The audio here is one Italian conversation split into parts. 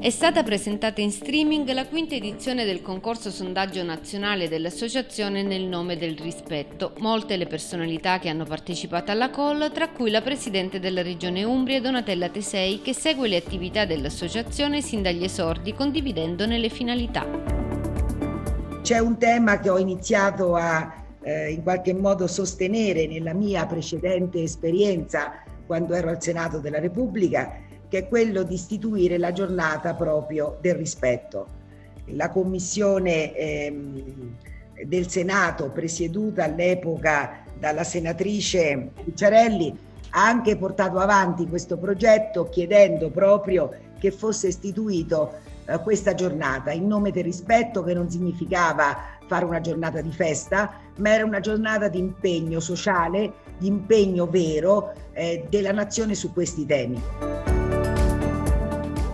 È stata presentata in streaming la quinta edizione del concorso sondaggio nazionale dell'associazione Nel nome del rispetto. Molte le personalità che hanno partecipato alla call, tra cui la presidente della regione Umbria Donatella Tesei, che segue le attività dell'associazione sin dagli esordi, condividendone le finalità. C'è un tema che ho iniziato a eh, in qualche modo sostenere nella mia precedente esperienza quando ero al Senato della Repubblica che è quello di istituire la giornata proprio del rispetto. La commissione ehm, del Senato, presieduta all'epoca dalla senatrice Pucciarelli, ha anche portato avanti questo progetto chiedendo proprio che fosse istituito eh, questa giornata in nome del rispetto che non significava fare una giornata di festa, ma era una giornata di impegno sociale, di impegno vero eh, della nazione su questi temi.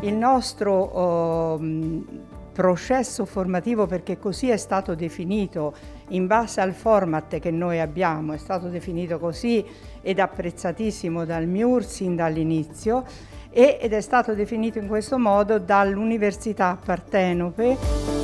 Il nostro uh, processo formativo, perché così è stato definito in base al format che noi abbiamo, è stato definito così ed apprezzatissimo dal MIUR sin dall'inizio ed è stato definito in questo modo dall'Università Partenope.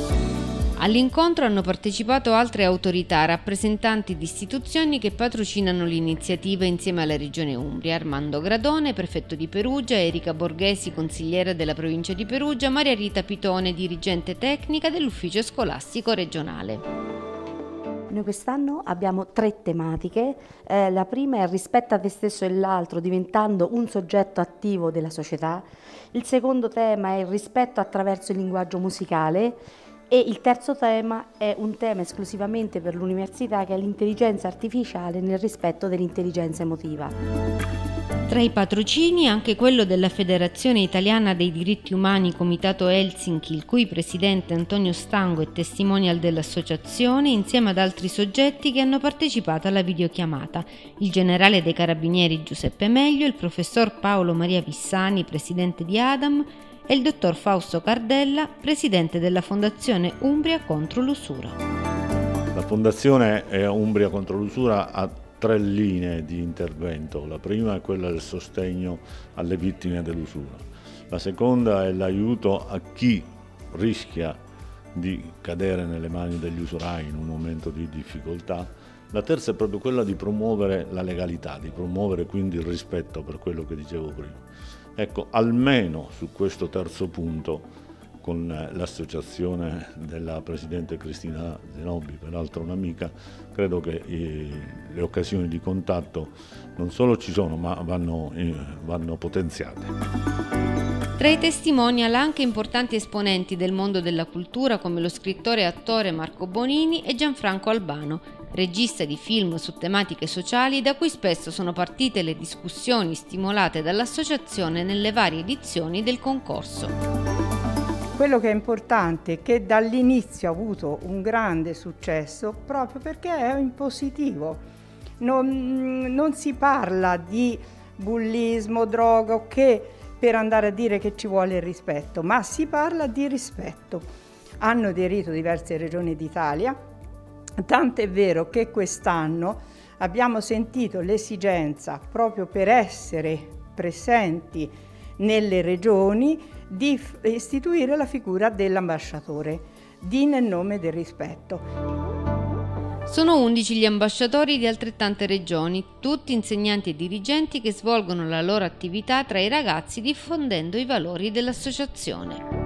All'incontro hanno partecipato altre autorità, rappresentanti di istituzioni che patrocinano l'iniziativa insieme alla Regione Umbria, Armando Gradone, prefetto di Perugia, Erika Borghesi, consigliera della provincia di Perugia, Maria Rita Pitone, dirigente tecnica dell'ufficio scolastico regionale. Noi quest'anno abbiamo tre tematiche. Eh, la prima è rispetto a te stesso e l'altro, diventando un soggetto attivo della società. Il secondo tema è il rispetto attraverso il linguaggio musicale e il terzo tema è un tema esclusivamente per l'università che è l'intelligenza artificiale nel rispetto dell'intelligenza emotiva. Tra i patrocini anche quello della Federazione Italiana dei Diritti Umani Comitato Helsinki, il cui presidente Antonio Stango è testimonial dell'associazione insieme ad altri soggetti che hanno partecipato alla videochiamata, il generale dei carabinieri Giuseppe Meglio, il professor Paolo Maria Vissani, presidente di Adam, e il dottor Fausto Cardella, presidente della Fondazione Umbria contro l'usura. La Fondazione Umbria contro l'usura ha tre linee di intervento. La prima è quella del sostegno alle vittime dell'usura. La seconda è l'aiuto a chi rischia di cadere nelle mani degli usurai in un momento di difficoltà. La terza è proprio quella di promuovere la legalità, di promuovere quindi il rispetto per quello che dicevo prima. Ecco, almeno su questo terzo punto, con l'associazione della Presidente Cristina Zenobi, peraltro un'amica, credo che eh, le occasioni di contatto non solo ci sono, ma vanno, eh, vanno potenziate. Tra i testimonial anche importanti esponenti del mondo della cultura come lo scrittore e attore Marco Bonini e Gianfranco Albano, regista di film su tematiche sociali da cui spesso sono partite le discussioni stimolate dall'associazione nelle varie edizioni del concorso. Quello che è importante è che dall'inizio ha avuto un grande successo proprio perché è in positivo. Non, non si parla di bullismo, droga che per andare a dire che ci vuole il rispetto, ma si parla di rispetto. Hanno aderito diverse regioni d'Italia, Tant'è vero che quest'anno abbiamo sentito l'esigenza, proprio per essere presenti nelle regioni, di istituire la figura dell'ambasciatore, di nel nome del rispetto. Sono 11 gli ambasciatori di altrettante regioni, tutti insegnanti e dirigenti che svolgono la loro attività tra i ragazzi diffondendo i valori dell'associazione.